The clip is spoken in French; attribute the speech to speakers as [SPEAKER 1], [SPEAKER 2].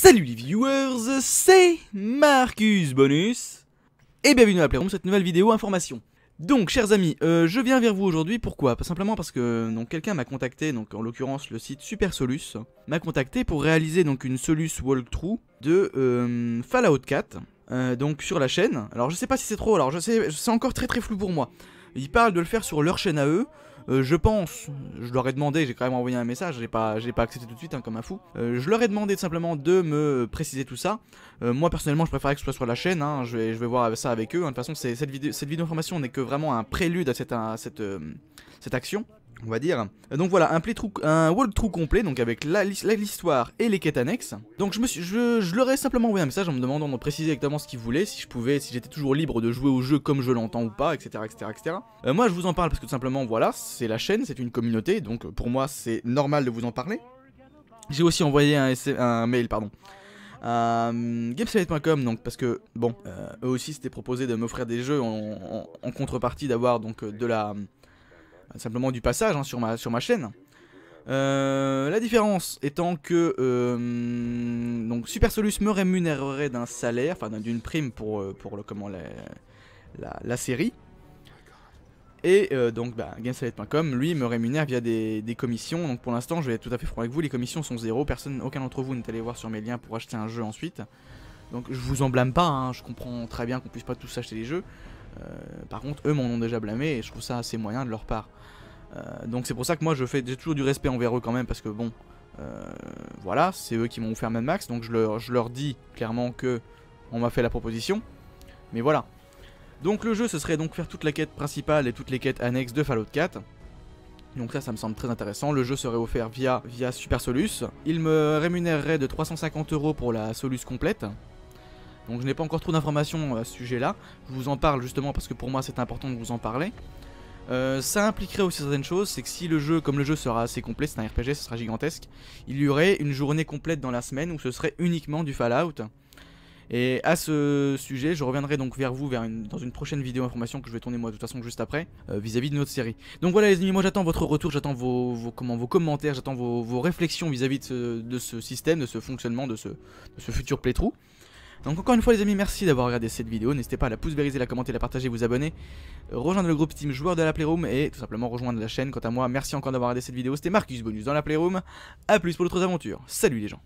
[SPEAKER 1] Salut les viewers, c'est Marcus Bonus et bienvenue dans la Playroom, cette nouvelle vidéo information. Donc chers amis, euh, je viens vers vous aujourd'hui, pourquoi? Pas simplement parce que quelqu'un m'a contacté, donc en l'occurrence le site Super Solus, m'a contacté pour réaliser donc une Solus walkthrough de euh, Fallout 4, euh, donc sur la chaîne. Alors je sais pas si c'est trop, alors je sais, c'est encore très très flou pour moi. Ils parlent de le faire sur leur chaîne à eux, euh, je pense, je leur ai demandé, j'ai quand même envoyé un message, j'ai pas, pas accepté tout de suite hein, comme un fou. Euh, je leur ai demandé simplement de me préciser tout ça. Euh, moi personnellement, je préférerais que ce soit sur la chaîne. Hein, je, vais, je vais voir ça avec eux. Hein. De toute façon, cette vidéo, cette vidéo information n'est que vraiment un prélude à cette action on va dire. Donc voilà, un, playthrough, un walkthrough complet, donc avec l'histoire et les quêtes annexes. Donc je, me suis, je, leur ai simplement envoyé un message en me demandant de préciser exactement ce qu'ils voulaient, si je pouvais, si j'étais toujours libre de jouer au jeu comme je l'entends ou pas, etc. etc., etc. moi je vous en parle parce que tout simplement, voilà, c'est la chaîne, c'est une communauté, donc pour moi c'est normal de vous en parler. J'ai aussi envoyé un, mail, pardon, euh, donc parce que bon, euh, eux aussi c'était proposé de m'offrir des jeux en, en contrepartie d'avoir donc de la simplement du passage hein, sur, ma, chaîne. Euh, la différence étant que euh, Super Solus me rémunérerait d'un salaire, enfin d'une prime pour, euh, comment, la, la, série. Et donc bah, lui me rémunère via des, des commissions. Donc pour l'instant, je vais être tout à fait franc avec vous, les commissions sont zéro. Personne, aucun d'entre vous n'est allé voir sur mes liens pour acheter un jeu ensuite. Donc je vous en blâme pas, hein, je comprends très bien qu'on puisse pas tous acheter les jeux. Euh, par contre, eux m'en ont déjà blâmé et je trouve ça assez moyen de leur part. Euh, donc c'est pour ça que moi je fais toujours du respect envers eux quand même parce que bon, euh, voilà, c'est eux qui m'ont offert Mad Max, donc je leur, je leur dis clairement que on m'a fait la proposition. Mais voilà. Donc le jeu ce serait donc faire toute la quête principale et toutes les quêtes annexes de Fallout 4. Donc ça, ça me semble très intéressant. Le jeu serait offert via, via Super Solus. Il me rémunérerait de 350 euros pour la Solus complète. Donc je n'ai pas encore trop d'informations à ce sujet-là. Je vous en parle justement parce que pour moi c'est important de vous en parler. Euh, ça impliquerait aussi certaines choses, c'est que si le jeu, comme le jeu sera assez complet, c'est un RPG, ce sera gigantesque, il y aurait une journée complète dans la semaine où ce serait uniquement du Fallout. Et à ce sujet, je reviendrai donc vers vous dans une prochaine vidéo information que je vais tourner moi de toute façon juste après, euh, vis-à-vis de notre série. Donc voilà les amis, moi j'attends votre retour, j'attends vos, vos commentaires, j'attends vos, réflexions vis-à-vis de, ce système, de ce fonctionnement, de ce, de ce futur playthrough. Donc encore une fois les amis, merci d'avoir regardé cette vidéo. N'hésitez pas à la pouce vériser, la commenter, la partager, vous abonner. Rejoindre le groupe Steam joueur de la Playroom et tout simplement rejoindre la chaîne. Quant à moi, merci encore d'avoir regardé cette vidéo. C'était Marcus Bonus dans la Playroom. A plus pour d'autres aventures. Salut les gens